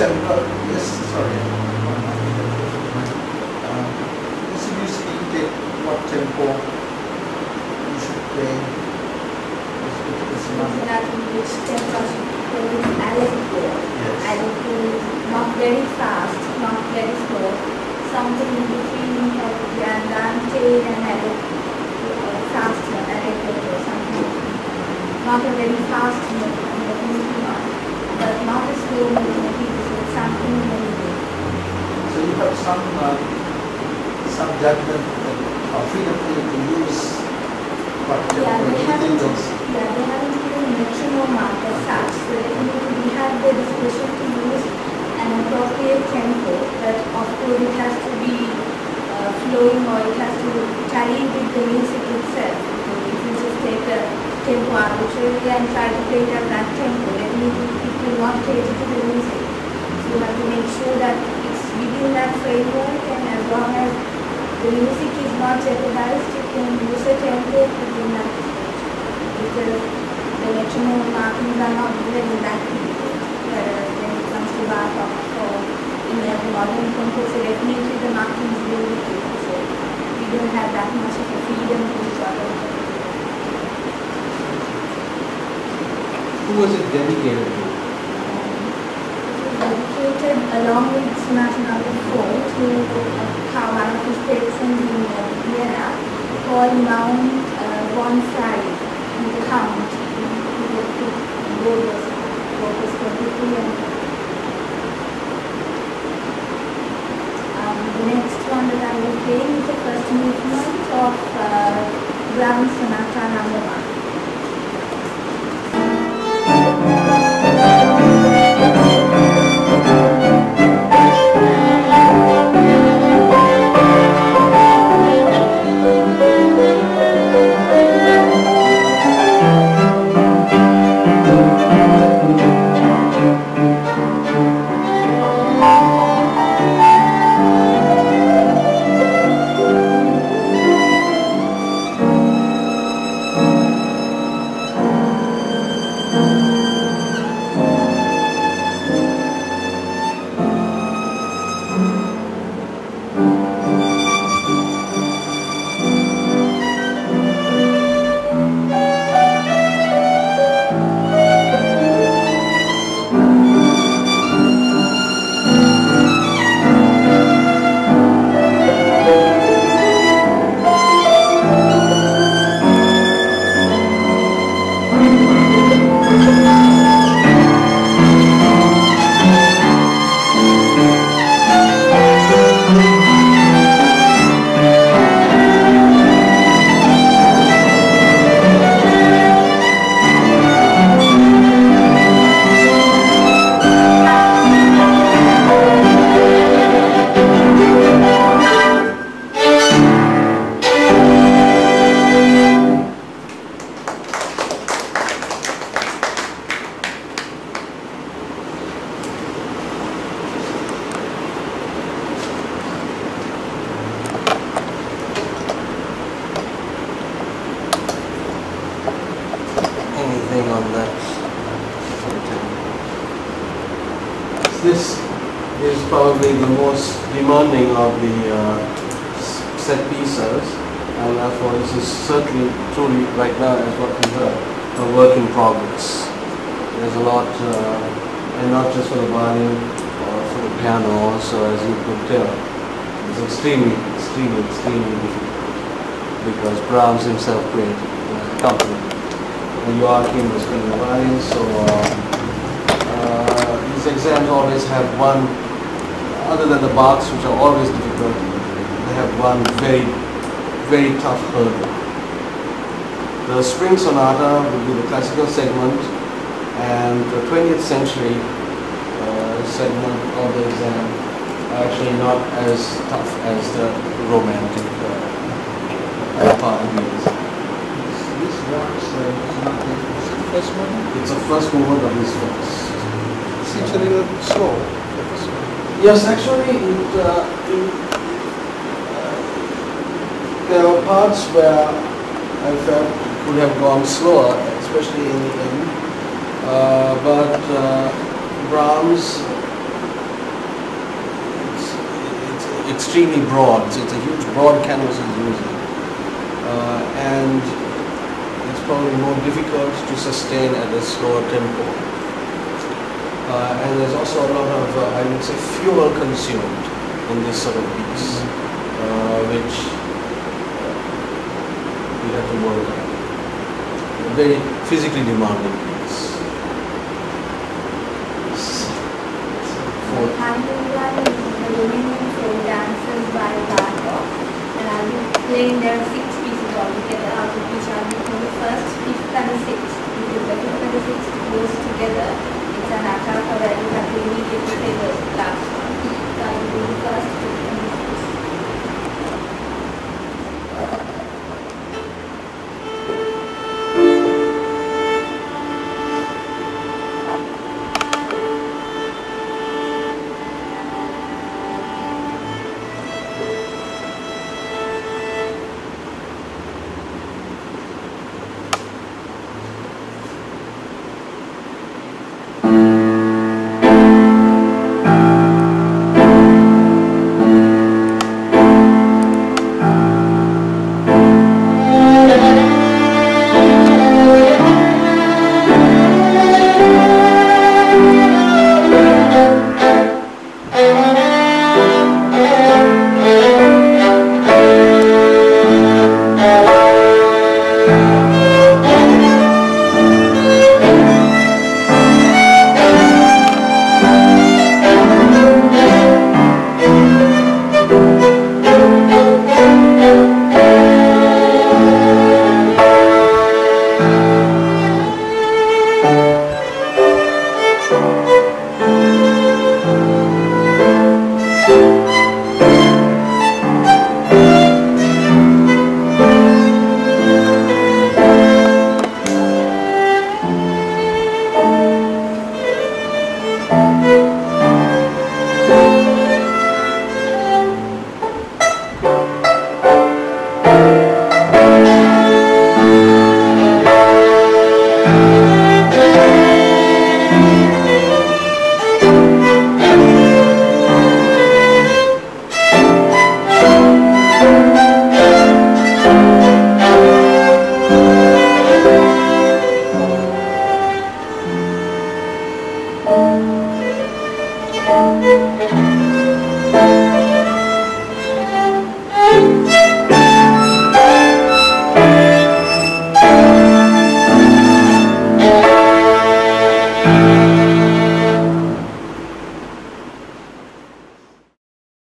tempo, yes, sorry. Um, This music indicate what tempo you should play. This particular sonata. that which tempo should allegro. Yes. Allegro is not very fast, not very slow. Something in between andante and allegro, uh, fast allegro or something. Not a very fast definitely not. But not a slow note, so it's something in the middle. So you have some, uh, some judgment uh, or freedom for you to use what Yeah, they you haven't, yeah, they haven't given metronome mark as such, so we have the discretion to use an appropriate tempo, but of course it has to be uh, flowing or it has to tally with the music itself. If you just take a tempo arbitrarily and try to play it at that tempo, definitely it will not cater to the music. So you have to make sure that it's within that framework and as long as the music is not jeopardized, you can use a tempo within that because the metronome markings are not given in that period. Whereas when it comes to Bartok or in a modern composer, definitely the markings will be given. So we don't have that much of a freedom to sort of Who was it dedicated to? Along with Sonata number 4 to uh, one of his patrons in uh, Vienna called Mount uh, von Frey, the Count, was Opus 23 and of the uh, set pieces, and therefore this is certainly, truly, right now, as what we heard, a work in progress. There's a lot, uh, and not just for the violin or for the piano, also as you could tell, it's extremely, extremely, extremely difficult because Brahms himself played the accompaniment. And Joachim was playing the violin, so uh, uh, these exams always have one, other than the Bachs, which are always difficult, they have one very, very tough hurdle. The Spring Sonata will be the classical segment, and the 20th century uh, segment of the exam are actually not as tough as the romantic uh, part of the exam. This Brahms uh, sonata is the first one. It's the first movement of his first. Seems a little slow. Yes, actually, in, in, uh, there are parts where I felt could have gone slower, especially in the end. Uh, but uh, Brahms, it's, it's, extremely broad. It's, it's a huge, broad canvas he's using, uh, and it's probably more difficult to sustain at a slower tempo. Uh, and there's also a lot of, uh, I would say, fuel consumed in this sort of piece, uh, which we have to work on. A very physically demanding piece. For Handling is the Romanian folk dances by Bartok and I'll be playing there six pieces altogether out of which I'll be playing the first fifth and the sixth because the fifth and the sixth goes together. It's an attack where you have to